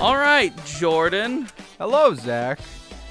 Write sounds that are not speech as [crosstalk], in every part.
All right, Jordan. Hello, Zach.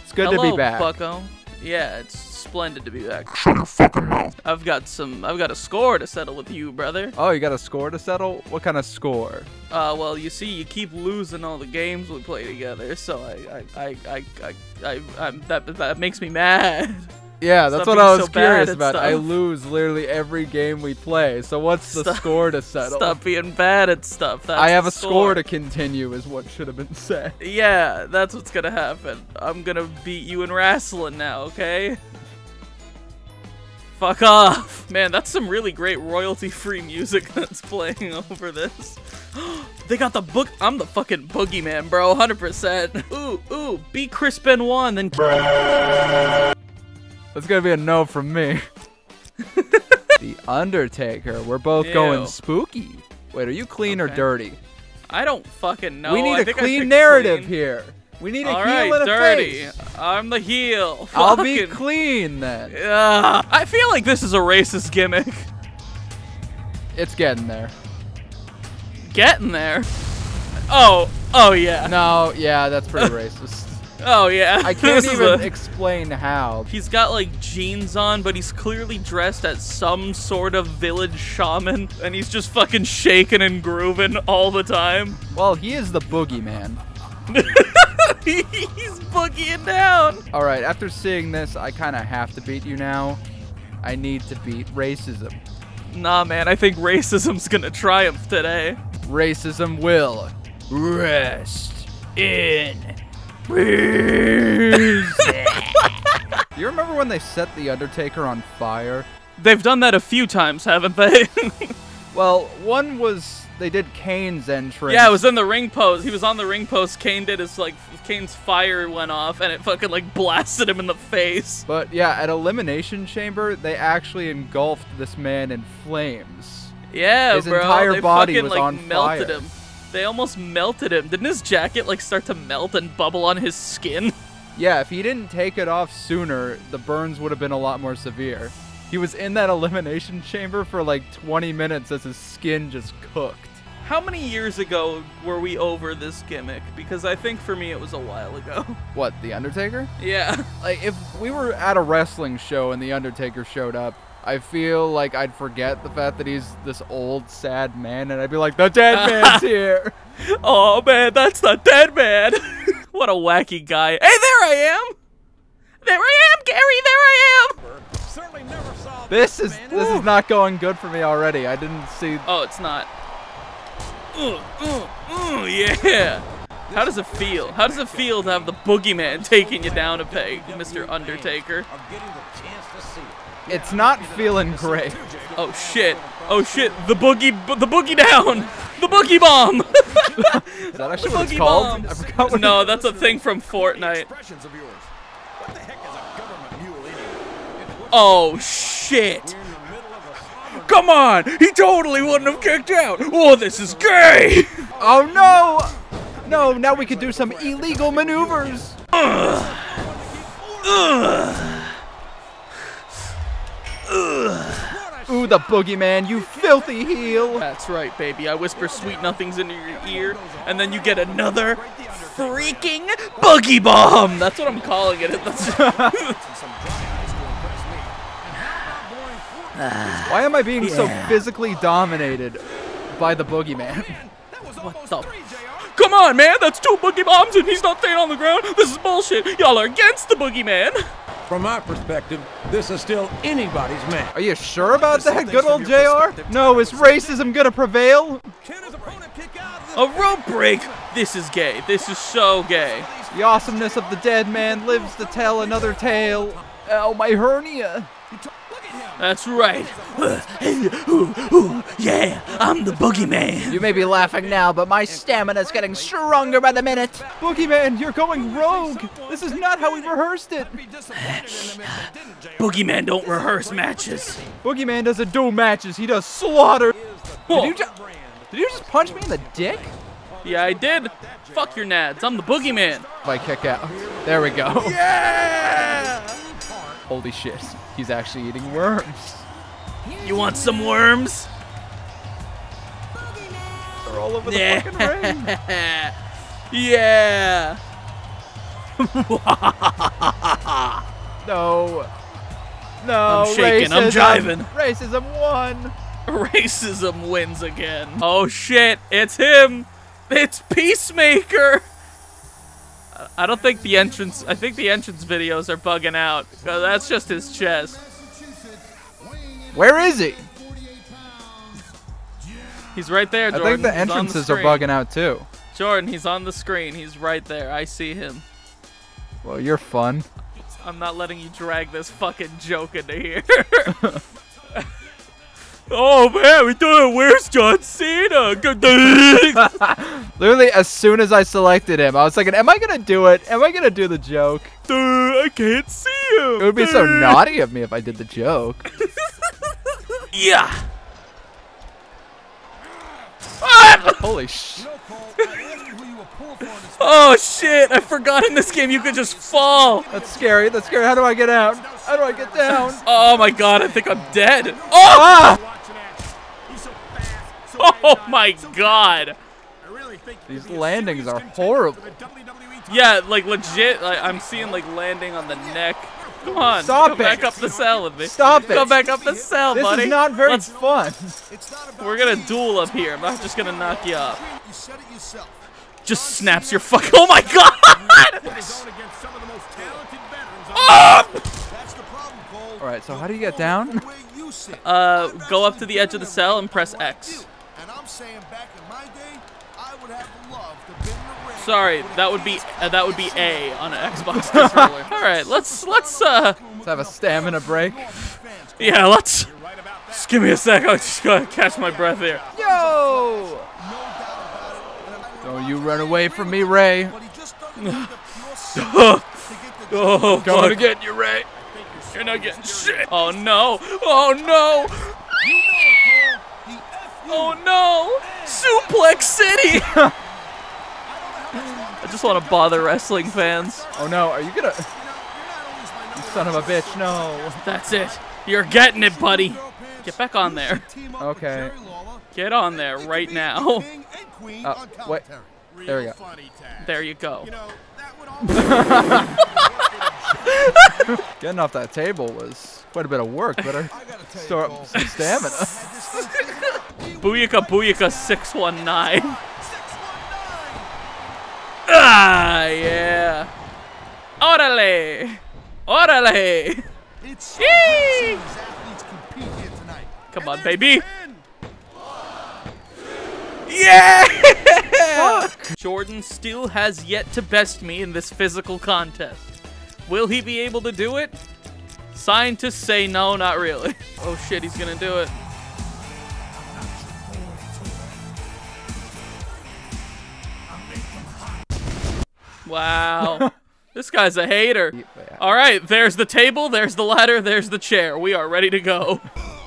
It's good Hello, to be back. Bucko. Yeah, it's splendid to be back. Shut your fucking mouth. I've got some. I've got a score to settle with you, brother. Oh, you got a score to settle? What kind of score? Uh, well, you see, you keep losing all the games we play together, so I, I, I, I, I, I, I'm, that that makes me mad. [laughs] Yeah, that's Stop what I was so curious at about. I lose literally every game we play. So what's the Stop- score to settle? Stop being bad at stuff. That's I have the a score to continue, is what should have been said. [laughs] Yeah, that's what's gonna happen. I'm gonna beat you in wrestling now, okay? Fuck off. [laughs] Man, that's some really great royalty-free music [laughs] that's playing over this. [gasps] they got the book. I'm the fucking boogeyman, bro. 100%. Ooh, ooh. Beat Chris Benoit and then. That's gonna be a no from me. [laughs] the Undertaker. We're both going spooky. Wait, are you clean or dirty? I don't fucking know. we need I a clean narrative clean. here. We need a All heel right, and a dirty. face. I'm the heel. [laughs] I'll be clean then. Ugh. I feel like this is a racist gimmick. It's getting there. Getting there. Oh, oh yeah. No, yeah, that's pretty [laughs] racist. Oh yeah. I [laughs] can't even a- explain how. He's got like jeans on, but he's clearly dressed as some sort of village shaman, and he's just fucking shaking and grooving all the time. Well, he is the boogeyman. [laughs] he's boogieing down. All right, after seeing this, I kind of have to beat you now. I need to beat racism. Nah, man, I think racism's gonna triumph today. Racism will rest in [laughs] you remember when they set the Undertaker on fire? They've done that a few times, haven't they? [laughs] Well, one was they did Kane's entrance. yeah, it was in the ring post. He was on the ring post. Kane did his like Kane's fire went off, and it fucking like blasted him in the face. But yeah, at Elimination Chamber, they actually engulfed this man in flames. Yeah, His bro. entire body fucking, was like, on melted fire. him. They almost melted him. Didn't his jacket like start to melt and bubble on his skin? [laughs] Yeah, if he didn't take it off sooner, the burns would have been a lot more severe. He was in that [laughs] elimination chamber for like 20 minutes as his skin just cooked. How many years ago were we over this gimmick? Because I think for me it was a while ago. [laughs] What, The Undertaker? yeah. Like, if we were at a wrestling show and The Undertaker showed up, I feel like I'd forget the fact that he's this old, sad man, and I'd be like, the dead man's [laughs] here! Oh man, that's the dead man. [laughs] what a wacky guy. Hey, there I am. There I am, Gary. There I am. This is this is not going good for me already. I didn't see. Oh, it's not. Uh, uh, uh, yeah. How does it feel? How does it feel to have the boogeyman [laughs] taking you down a peg, Mr. Undertaker? It's not feeling great. Oh shit! Oh shit! The boogie, the boogie down! The boogie bomb! [laughs] Is that actually what it's called? I forgot what No, that's a thing from Fortnite. Expressions of yours. What the heck is a government mule anyway? Oh shit! We're in the middle of a sovereign Come on! He totally wouldn't have kicked out! Oh, this is gay! Oh no! No, now we could do some illegal maneuvers. Ooh, the boogeyman, you filthy heel! That's right, baby. I whisper sweet nothings into your ear, and then you get another freaking boogie bomb! That's what I'm calling it. [laughs] That's and some dry ice to impress me. And how about boring Fortnite? Why am I being so physically dominated by the boogeyman? What the. Come on, man! That's two boogie bombs and he's not staying on the ground! This is bullshit! Y'all are against the boogeyman! From my perspective, this is still anybody's match. Are you sure about that, good old JR? No, is racism gonna prevail? Can his opponent kick out of the A rope break! This is gay. This is so gay. The awesomeness of the dead man lives to tell another tale. Ow, my hernia. Look at him. That's right. Ooh, [sighs] ooh, yeah, I'm the boogeyman. You may be laughing now, but my stamina's getting stronger by the minute. Boogeyman, you're going rogue. This is not how we rehearsed it. Be disappointed in them if they didn't, JR. Boogeyman don't rehearse matches. Boogeyman doesn't do matches, he does slaughter. Did you, did you just punch me in the dick? yeah, I did. Fuck your nads. I'm the boogeyman. If I kick out. There we go. Yeah! Holy shit, he's actually eating worms. You want some worms? They're all over the fucking ring. [laughs] Yeah. Yeah. [laughs] No. No. I'm shaking, I'm racism. jiving. Racism won. Racism wins again. Oh shit, it's him. It's Peacemaker. I- don't think the entrance. I think the entrance videos are bugging out. Uh, that's just his chest. Where is he? He's right there, Jordan. I think the entrances are bugging out too. Jordan, he's on the screen. He's right there. I see him. Well, you're fun. I'm not letting you drag this fucking joke into here. [laughs] [laughs] oh man, we thought where's John Cena? [laughs] Literally, as soon as I selected him, I was like, "Am I gonna do it? Am I gonna do the joke?" I can't see him. It would be so naughty of me if I did the joke. [laughs] Yeah. [laughs] Holy sh! No, Cole, I asked you who you were pulling for in this Oh shit! I forgot in this game you could just fall. That's scary. That's scary. How do I get out? How do I get down? [laughs] Oh my god! I think I'm dead. Oh! Ah! watching that. He's so fast, so Oh my god! I really think he These could be a landings are horrible. for the WWE title. Yeah, like legit. Like I'm seeing like landing on the neck. Come on, Stop go it. back up the cell with me. Stop Go it. Go back up the cell, This buddy. is not very Let's- fun. It's not we're gonna duel up here. I'm not just gonna knock you off. You said it yourself. Just snaps your fuck. Oh my [laughs] god! Put his own against some of the most talented veterans on Ah! That's the problem, Cole. All right. So how do you get down? Where you sit. Uh, go up to the edge of the cell and press X. And I'm saying back in my day, Sorry, that would be uh, that would be A on an Xbox controller. [laughs] All right, let's let's uh Let's have a stamina break. Yeah let's right about that. just give me a sec. I just gotta catch my breath here. Yo! no doubt about it. And I'm- Don't you run away from me, Rey. But he just doesn't have the pure [laughs] soul Oh, to get the oh Coming to get you, Rey. You're not getting shit. Oh no! Oh no! He F you. Oh no! Suplex City! [laughs] I just want to bother wrestling fans. Oh no, are you gonna? You son of a bitch! No. That's it. You're getting it, buddy. Get back on there. Okay. with Jerry Lawler, Get on there right now. [laughs] King and Uh, wait. There we go. There you go. You know, that would [laughs] all Getting off that table was quite a bit of work. but I gotta tell store up some stamina. Booyaka Booyaka 619. [laughs] Ah, yeah. Orale. Orale. It's so Yee! great seeing these athletes compete here tonight. Come on, baby. Yeah! Jordan still has yet to best me in this physical contest. Will he be able to do it? Scientists say no, not really. [laughs] Oh shit, he's gonna do it. Wow. [laughs] this guy's a hater. All right, there's the table, there's the ladder, there's the chair. We are ready to go. [laughs]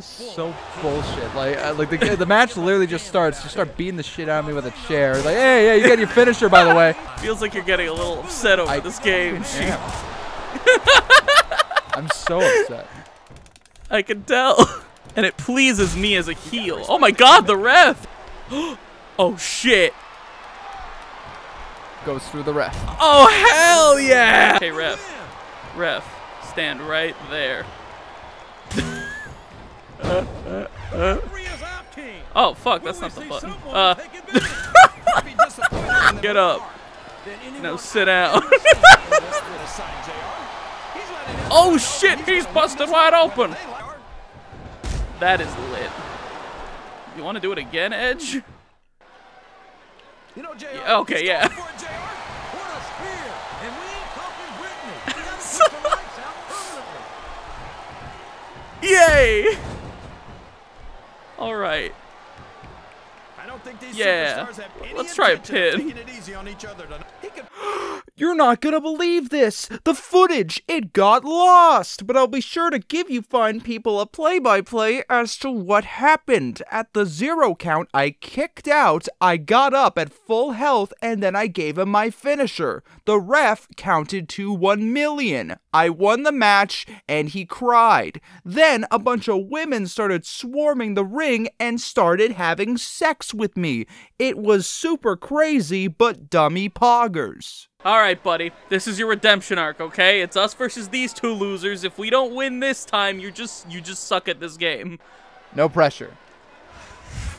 so bullshit. Like, uh, like the the match literally just starts. You start beating the shit out of me with a chair. Like, hey, yeah, you got your finisher, by the way. Feels like you're getting a little upset over I this game. Damn. [laughs] I'm so upset. I can tell. And it pleases me as a heel. Oh my god, the ref! [gasps] oh shit. Goes through the ref. Oh hell yeah! Hey ref. Ref, stand right there. Rhea's out, King. Oh fuck, that's not the see button. Uh, take advantage? I'd be disappointed in [laughs] the get up. Then No, sit down. else would assign JR. He's letting him oh shit, he's busted wide open. That is lit. You wanna do it again, Edge? You know, JR, okay, yeah. Going for it, JR. Put us here, and we ain't talking Brittany. We gotta [laughs] keep the lights out permanently. Yay! Alright. I don't think these Yeah. superstars have any Let's try a pin. You're not gonna believe this! The footage! It got lost! But I'll be sure to give you fine people a play by play as to what happened. At the zero count, I kicked out, I got up at full health, and then I gave him my finisher. The ref counted to 1 million. I won the match, and he cried. Then a bunch of women started swarming the ring and started having sex with me. It was super crazy, but dummy poggers. All right, buddy. This is your redemption arc, okay? It's us versus these two losers. If we don't win this time, you just you just suck at this game. No pressure.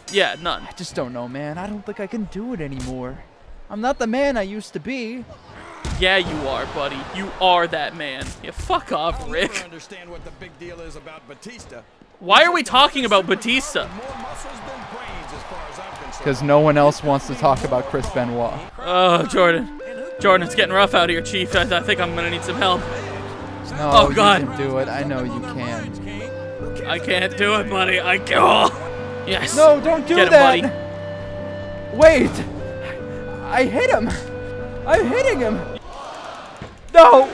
Yeah, none. I just don't know, man. I don't think I can do it anymore. I'm not the man I used to be. Yeah, you are, buddy. You are that man. Yeah, fuck off, Rick. never understand what the big deal is about Batista. Why are we talking about Batista? More muscles than brains as far as I'm concerned. Because no one else wants to talk about Chris Benoit. Oh, Jordan. Jordan, it's getting rough out here, Chief. I, I think I'm gonna need some help. No, Oh, God. you can do it. I know you can. I can't do it, buddy. I can't. Oh. Yes. No, don't do Get him, that. buddy. Wait. I hit him. I'm hitting him. No.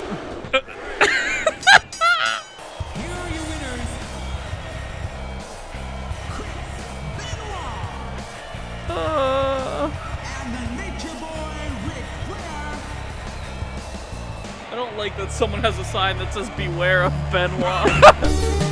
That someone has a sign that says "Beware of Benoit." [laughs]